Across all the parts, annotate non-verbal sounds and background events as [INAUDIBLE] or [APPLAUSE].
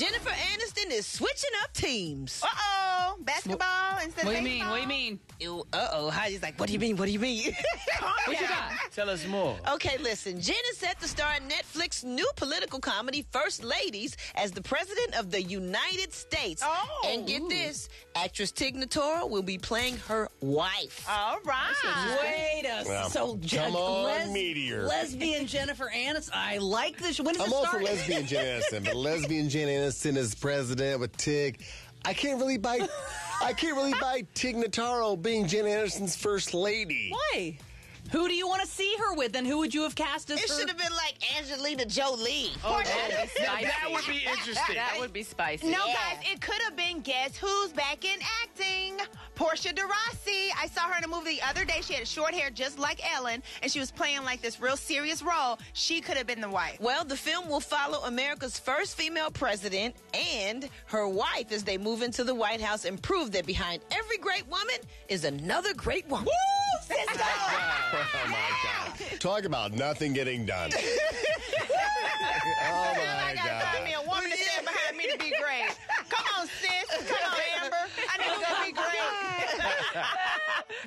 Jennifer Aniston is switching up teams. Uh oh, basketball instead What do you mean? What do you mean? Uh oh, Heidi's like, what do you mean? What do you mean? [LAUGHS] What you got? Tell us more. okay, listen. Jen is set to star in Netflix' new political comedy, First Ladies, as the President of the United States. Oh. And get this actress Tig Notaro will be playing her wife. All right. Wait a Well, so come on, Meteor. lesbian Jennifer Aniston. I like this. When does I'm it all start? for lesbian Jen Aniston, but [LAUGHS] lesbian Jen Aniston as president with Tig. I can't really buy. I can't really buy Tig Notaro being Jen Aniston's first lady. Why? Who do you want to see her with, and who would you have cast as It her? should have been like Angelina Jolie. Oh, that, that would be interesting. That would be spicy. No, Yeah. guys, it could have been Guess Who's Back in Acting? Portia de Rossi. I saw her in a movie the other day. She had short hair just like Ellen, and she was playing like this real serious role. She could have been the wife. Well, the film will follow America's first female president and her wife as they move into the White House and prove that behind every great woman is another great woman. Woo, sister! [LAUGHS] [LAUGHS] Oh my God! Talk about nothing getting done. [LAUGHS] oh my gotta find me God! a woman to stand behind me to be great. Come on, sis. Come on, Amber. I need to go be great.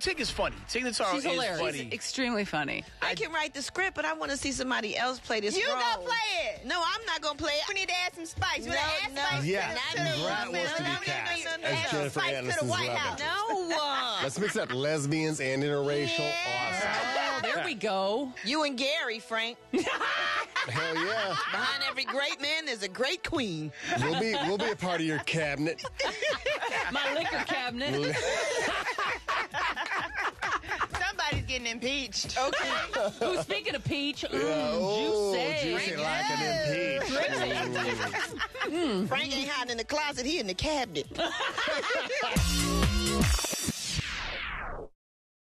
Tig is funny. Tig Notaro She's is hilarious. funny. Extremely funny. I can write the script, but I want to see somebody else play this You role. gotta play it. No, I'm not gonna play We need to add some spice. You No, wanna add no. spice Yeah, to the- Brat to wants to be cast no, no, no, as. Jennifer Spice to the Aniston's White House. No. uh, Let's mix up lesbians and interracial. Oh, there we go. You and Gary, Frank. [LAUGHS] Hell yeah! Behind every great man is a great queen. We'll be we'll be a part of your cabinet. [LAUGHS] My liquor cabinet. Getting impeached. [LAUGHS] Okay. Who's speaking of peach? Mm, oh, juicy. juicy like an impeach. [LAUGHS] Frank ain't hiding in the closet. He in the cabinet. [LAUGHS]